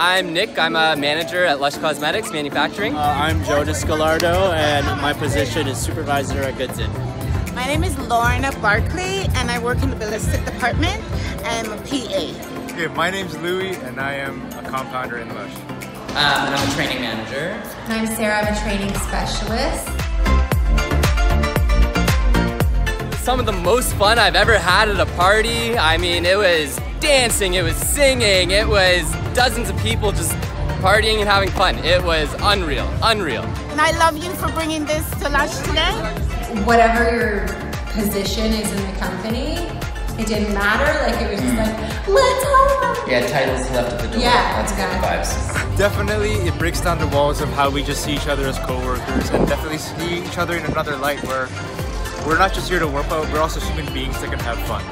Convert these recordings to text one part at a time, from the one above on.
I'm Nick. I'm a manager at Lush Cosmetics Manufacturing. Uh, I'm Joe Descalardo, and my position is supervisor at Goods Inn. My name is Lorna Barkley, and I work in the ballistic department. I'm a PA. Okay, my name's Louie, and I am a compounder in Lush. Um, and I'm a training manager. And I'm Sarah, I'm a training specialist. Some of the most fun I've ever had at a party. I mean, it was dancing, it was singing, it was dozens of people just partying and having fun. It was unreal, unreal. And I love you for bringing this to Lush today. Whatever your position is in the company, it didn't matter. Like it was just like, let's hug. Yeah, titles left at the door. Yeah, That's good exactly. vibes. Definitely, it breaks down the walls of how we just see each other as coworkers, and definitely see each other in another light where we're not just here to work out, we're also human beings that can have fun.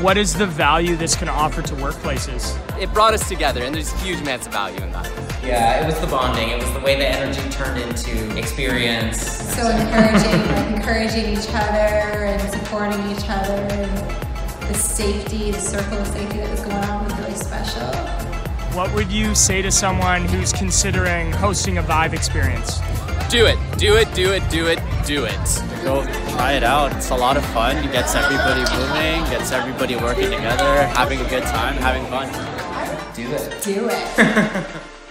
What is the value this can offer to workplaces? It brought us together, and there's huge amounts of value in that. Yeah, it was the bonding. It was the way the energy turned into experience. So encouraging, like encouraging each other and supporting each other and the safety, the circle of safety that was going on was really special. What would you say to someone who's considering hosting a Vive experience? Do it, do it, do it, do it, do it. Go try it out. It's a lot of fun. It gets everybody moving, gets everybody working together, having a good time, having fun. Do it. Do it.